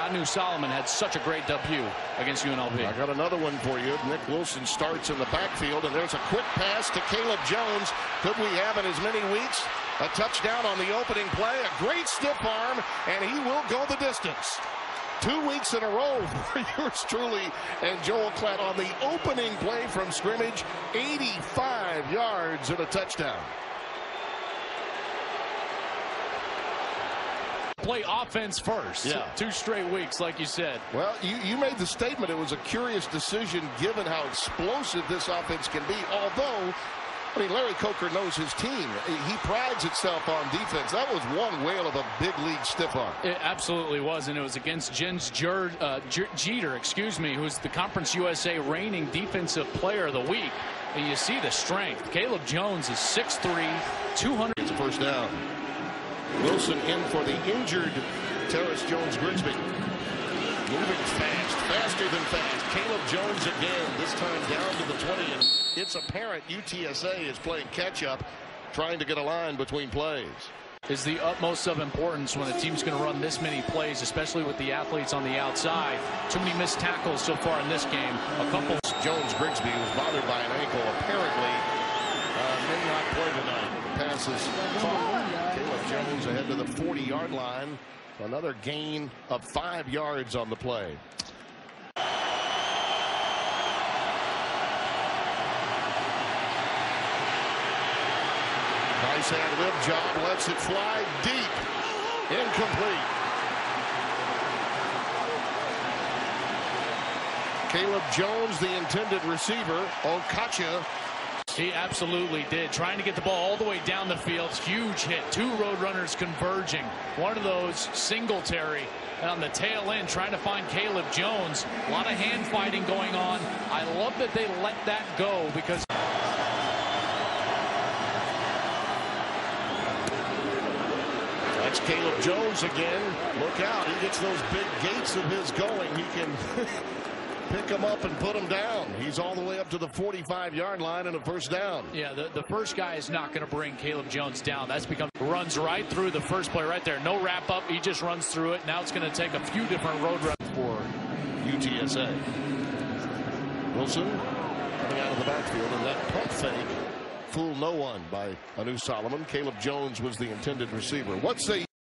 Anu Solomon had such a great debut against UNLV. I got another one for you. Nick Wilson starts in the backfield, and there's a quick pass to Cayleb Jones. Could we have in as many weeks? A touchdown on the opening play, a great stiff arm, and he will go the distance. Two weeks in a row for yours truly and Joel Klatt on the opening play from scrimmage, 85 yards and a touchdown. Play offense first. Yeah. Two straight weeks, like you said. Well, you, you made the statement it was a curious decision given how explosive this offense can be. Although, I mean, Larry Coker knows his team. He prides itself on defense. That was one whale of a big league stiff arm. It absolutely was, and it was against Jens Jer, uh, Jeter, excuse me, who's the Conference USA reigning defensive player of the week. And you see the strength. Cayleb Jones is 6'3", 200. It's a first down. Wilson in for the injured Terris Jones Grigsby. Moving fast, faster than fast. Cayleb Jones again, this time down to the 20. And it's apparent UTSA is playing catch up, trying to get a line between plays. Is the utmost of importance when a team's going to run this many plays, especially with the athletes on the outside. Too many missed tackles so far in this game. A couple. Jones Grigsby was bothered by an ankle. Apparently, uh, may not play tonight. Passes caught. Jones ahead to the 40 yard line. Another gain of five yards on the play. Nice hand whip job. Lets it fly deep. Incomplete. Cayleb Jones, the intended receiver. Okacha he absolutely did. Trying to get the ball all the way down the field. Huge hit. Two road runners converging. One of those Singletary on the tail end trying to find Cayleb Jones. A lot of hand fighting going on. I love that they let that go because That's Cayleb Jones again. Look out. He gets those big gaits of his going. He can pick him up and put him down. He's all the way up to the 45 yard line and a first down. Yeah, the, the first guy is not going to bring Cayleb Jones down. That's become runs right through the first play right there. No wrap up. He just runs through it. Now it's going to take a few different road runs for UTSA. Wilson coming out of the backfield and that pump fake fooled no one by Anu Solomon. Cayleb Jones was the intended receiver. What's the